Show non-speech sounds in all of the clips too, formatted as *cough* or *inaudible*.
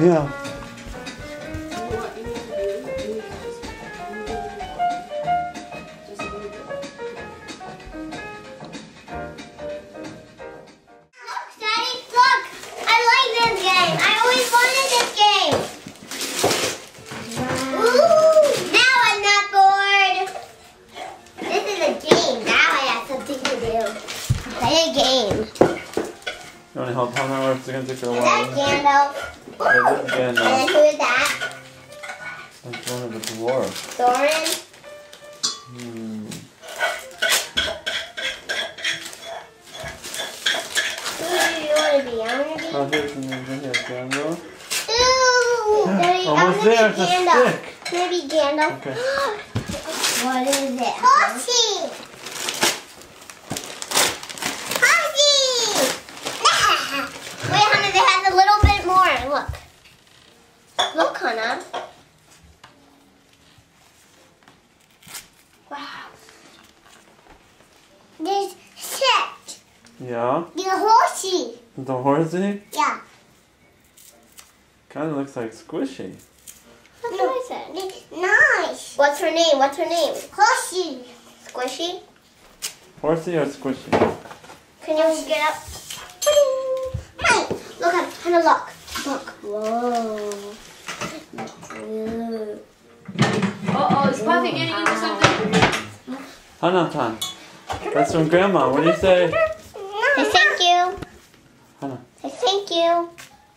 Yeah. What you need to do is just a little bit. Look, Daddy, look! I like this game. I always wanted this game. Ooh, now I'm not bored. This is a game. Now I have something to do. Play a game. You want to help Hana or it's going to take her a Is that while? Gandalf? Yeah, this is And who is that? That's one of the dwarves. Thorin? Hmm. Who do *gasps* you want to be? I want to be. Oh, here's, here's Gandalf. Ooh! Daddy, Almost I'm there, gonna it's be a Gandalf. stick. Maybe Gandalf. Okay. *gasps* what is it? Horsey! Horsey! Wait, Hana, they have a little bit more. Look. Look, Hana. Wow. There's six. Yeah. The horsey. The horsey Yeah. kind of looks like squishy. That's what I said. Nice. What's her name? What's her name? Horsey. Squishy? Horsey or squishy? Can you get up? Hey, look at Hana, look. Look. Whoa. Whoa. Uh oh, is Puffy getting into something? Hana time. That's from Grandma. What do you say? Say thank you. Hana. Say thank you.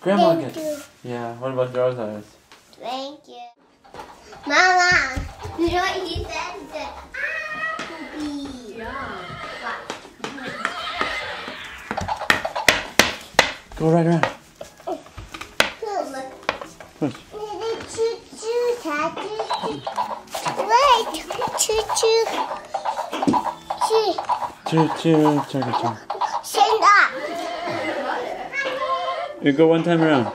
Grandma Thank gets. you. Yeah. What about yours, Iris? Thank you. Mama, you know what he said? He said. Yeah. Go right around. Push. Choo choo, Daddy. Wait, choo choo. Choo. Choo choo. Choo. You go one time around.